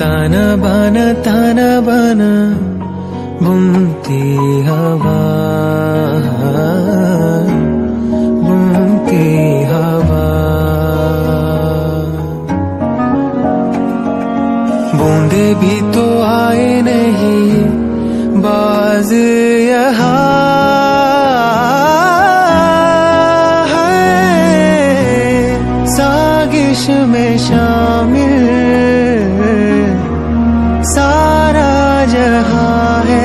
ताना बाना ताना बाना घूमती हवा। घूमती हवा। बूंदे भी तो आए नहीं, बाज यहाँ। सागिश में शामिल। जहा है।